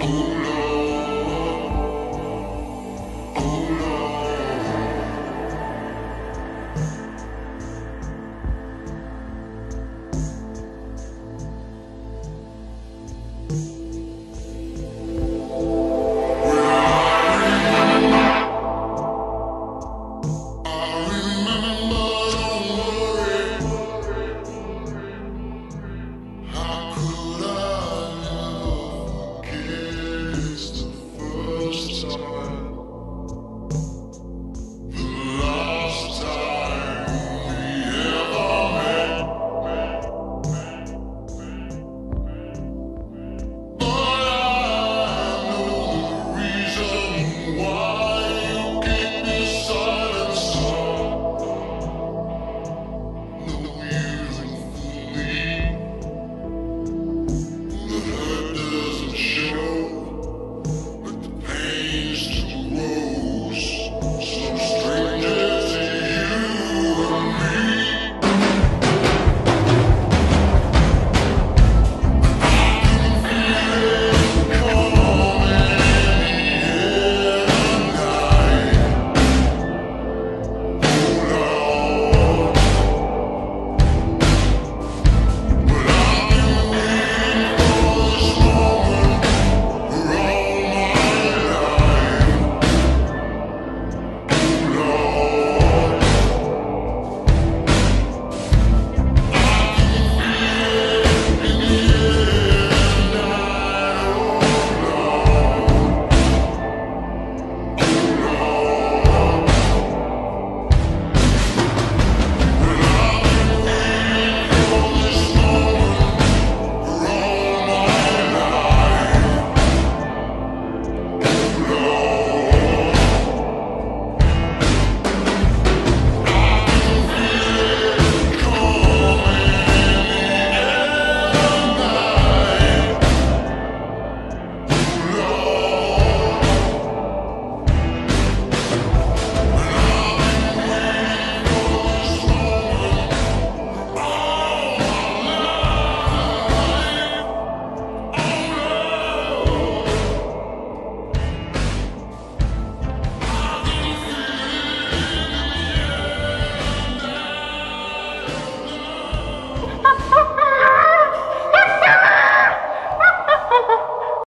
哎呀